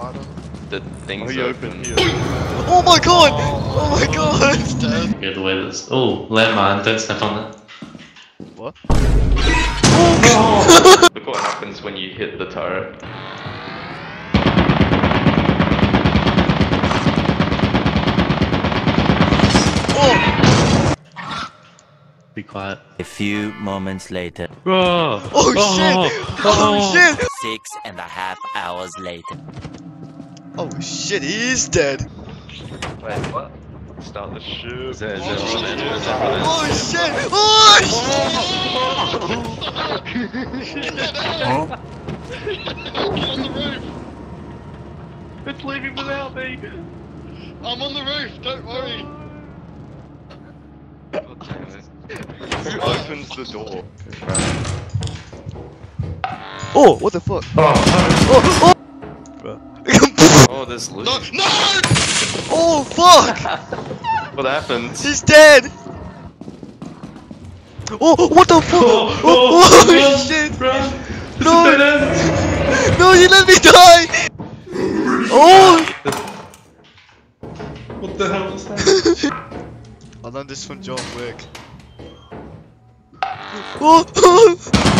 bottom. The things Oh, you open. open. Oh my god! Oh my god! It's dead. Yeah, the way this. Oh, landmine, don't step on it. What? Look what happens when you hit the turret. Oh! Be quiet. A few moments later. Oh, oh, oh, oh. oh shit! Oh shit! Six and a half hours later. Oh shit, he is dead! Wait, what? Start the ship. Is there, is there one in? Is there? Oh shit! Oh Get on the roof! It's leaving without me. I'm on the roof, don't worry! God damn it. Who opens the door? Oh, oh, oh. oh, what the fuck? oh, Oh, oh! Oh, there's loot. No! No! oh fuck! What happens? He's dead! Oh, what the fuck? Oh, oh, run, shit! run. No! No, you let me die! Oh! What the hell is that? I learned this from John Wick. Oh! oh.